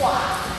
one.